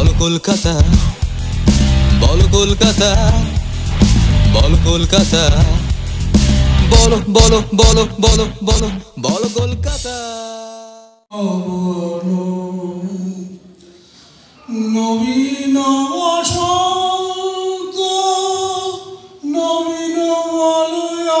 বলো কলকাতা বলো কলকাতা বলো কলকাতা, বলো বলো বলো বলো বলো বলো কলকাতা। নবীন নবীন মলয়ানিল